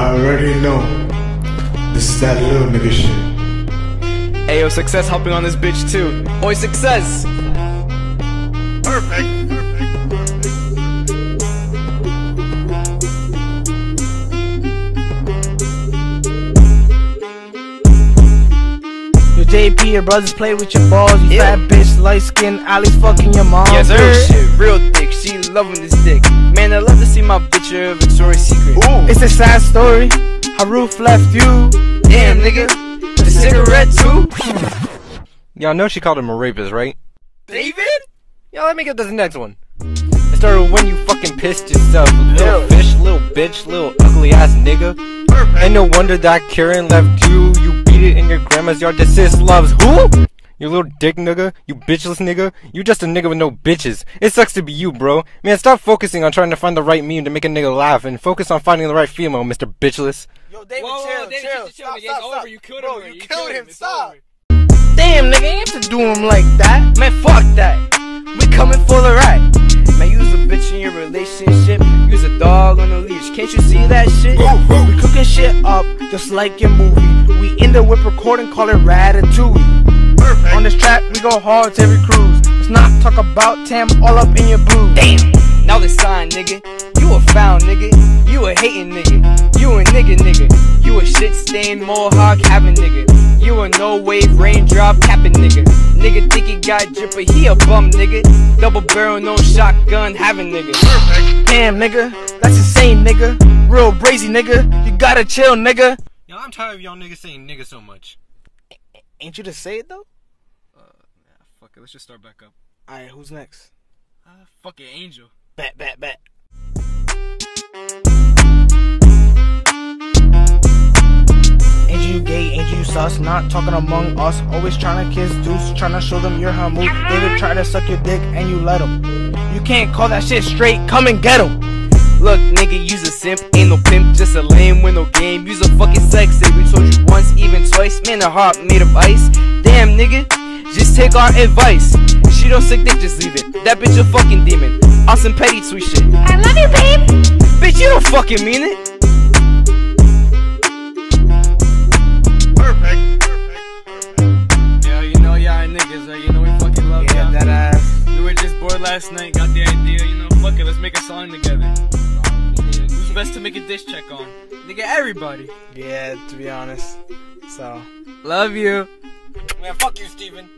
Y'all already know. This is that little nigga shit. Ayo, Succezz helping on this bitch too. Oi, Succezz! Perfect. Yo, JP, your brothers play with your balls. You Yeah. fat bitch, light skin, Ali's fucking your mom. Yes, Real sir. shit. Real thick, she loving this dick. Man, I love to see my bitch a Victoria's Secret. Ooh. It's a sad story. How Ruth left you. Damn, nigga. The cigarette too? Y'all know she called him a rapist, right? David? Y'all let me get this next one. It started when you fucking pissed yourself. Little fish, little bitch, little ugly ass nigga. Ain't no wonder that Karen left you. You beat it in your grandma's yard. This sis loves who? You little dick nigga, you bitchless nigga, you just a nigga with no bitches. It sucks to be you, bro. Man, stop focusing on trying to find the right meme to make a nigga laugh and focus on finding the right female, Mr. Bitchless. Yo, David, Whoa, whoa, David, chill. chill, Stop, nigga. stop, It's stop. over. You killed Bro, him. you You killed killed him. him. Stop. over. Damn, nigga, you have to do him like that. Man, fuck that. We coming for the ride. Man, you was a bitch in your relationship. You was a dog on a leash. Can't you see that shit? We cooking shit up just like your movie. We in the whip recording, call it Ratatouille. Perfect. On this track, we go hard to every cruise. Let's not talk about Tam all up in your blues. Damn. Now they sign, nigga. You a foul nigga. You a hating nigga. You a nigga nigga. You a shit stained mohawk having nigga. You a no wave raindrop capping nigga. Nigga think he got dripper, he a bum nigga. Double barrel, no shotgun having nigga. Perfect. Damn, nigga, that's insane, nigga. Real brazy, nigga. You gotta chill, nigga. Yo, I'm tired of y'all niggas saying nigga so much. Ain't you to say it though? Uh, fuck it, let's just start back up. Alright, who's next? Uh, fuck it, Angel. Bat, bat, bat. Ain't you gay, ain't you sus, not talking among us. Always trying to kiss dudes, trying to show them your humble. David try to suck your dick and you let him. You can't call that shit straight, come and get him. Look, nigga, use a simp, ain't no pimp, just a lame with no game. Use a fucking sex slave, we told you once, even twice. Man, a heart made of ice. Damn, nigga, just take our advice. If She don't sick dick, just leave it. That bitch a fucking demon. On some petty sweet shit. I love you, babe. Bitch, you don't fucking mean it. Perfect. Yeah, you know y'all niggas, right? You know we fucking love Yeah, y'all. that ass. We were just bored last night, got the idea, you know, fuck it, let's make a song together. Yeah, best to make a diss check on? Nigga, everybody. Yeah, to be honest. So. Love you. Man, fuck you, Steven.